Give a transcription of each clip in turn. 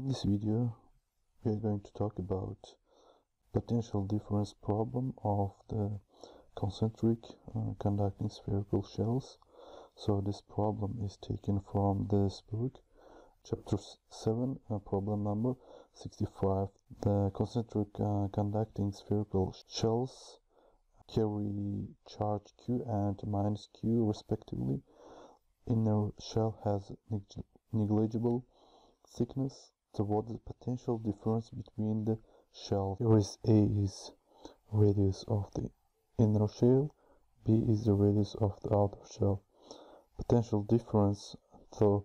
In this video, we are going to talk about potential difference problem of the concentric uh, conducting spherical shells. So this problem is taken from this book, chapter 7, uh, problem number 65. The concentric uh, conducting spherical shells carry charge q and minus q respectively. Inner shell has neg negligible thickness. So what is the potential difference between the shell? Here is A is radius of the inner shell, B is the radius of the outer shell. Potential difference, so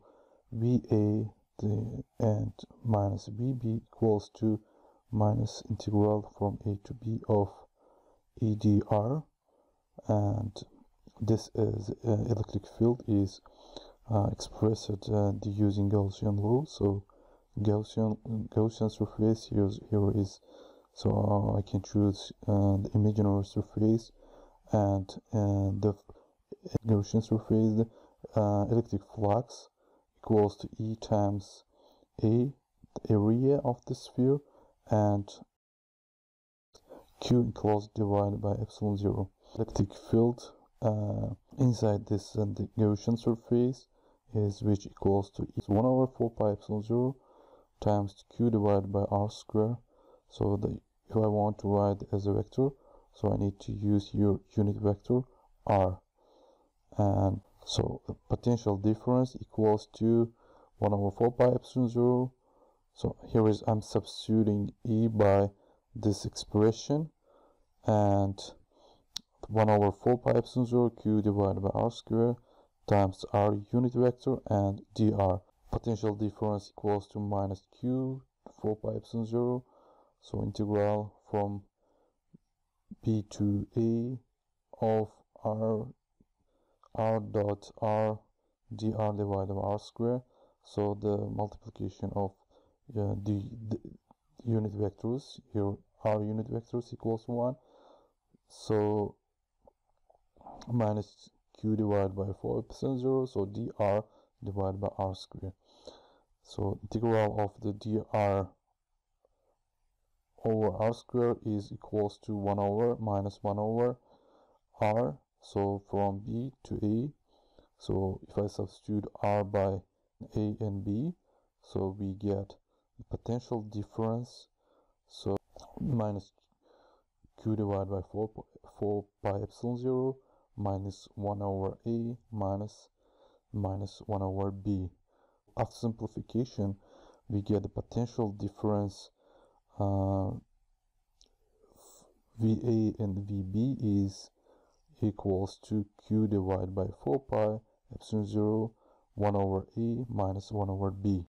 VA the, and minus VB equals to minus integral from A to B of EDR and this is uh, electric field is uh, expressed uh, using Gaussian law so Gaussian Gaussian surface here, here is so uh, I can choose uh, the imaginary surface and uh, the Gaussian surface uh, electric flux equals to E times A the area of the sphere and Q equals divided by epsilon zero. Electric field uh, inside this uh, the Gaussian surface is which equals to E. 1 over 4 pi epsilon 0 times q divided by r square. So the, if I want to write as a vector so I need to use your unit vector r. And so the potential difference equals to 1 over 4 pi epsilon 0 so here is I'm substituting e by this expression. And 1 over 4 pi epsilon 0 q divided by r square times r unit vector and dr potential difference equals to minus q 4 pi epsilon 0 so integral from b to a of r r dot r dr divided by r square. So the multiplication of uh, the, the unit vectors here r unit vectors equals 1 so minus q divided by 4 epsilon 0 so dr divided by r square. So integral of the dr over r square is equals to 1 over minus 1 over r. So from b to a. So if i substitute r by a and b so we get the potential difference. So minus q divided by 4 4 pi epsilon 0 minus 1 over a minus minus 1 over b. After simplification, we get the potential difference uh, VA and VB is equals to Q divided by 4 pi epsilon 0 1 over A minus 1 over B.